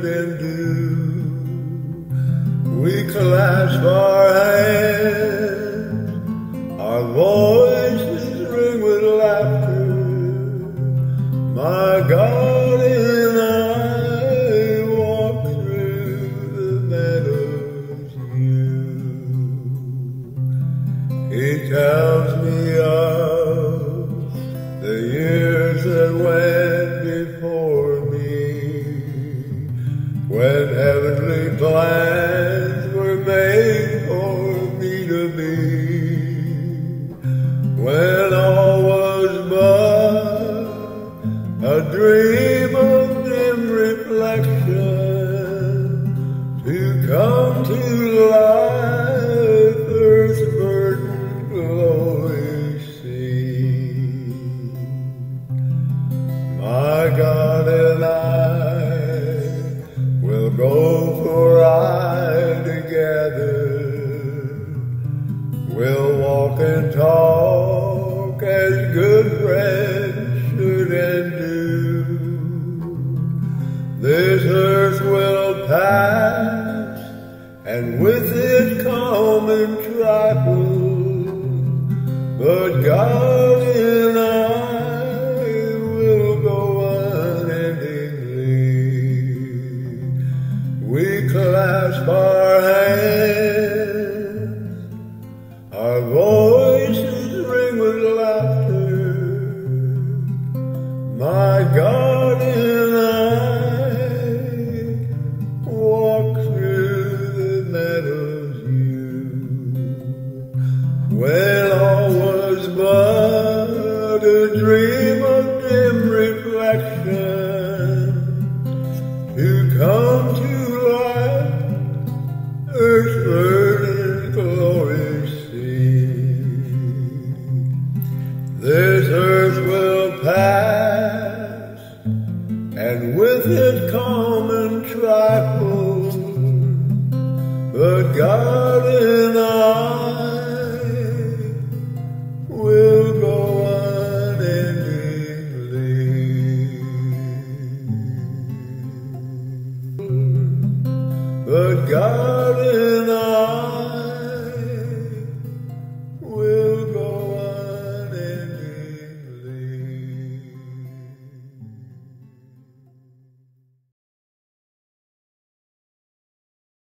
couldn't do. We clasp our hands, our voices ring with laughter. My God and I walk through the meadows. You. He tells me. When heavenly plans were made for me to be. When all was but a dream of dim reflection to come to life, earth's verdant glory see. My God This earth will pass, and with it come and trifle. But God and I will go unendingly. We clasp our hands, When all was but a dream of dim reflection to come to life, earth's verdant glory see. This earth will pass, and with it common trifles, but God and I But God is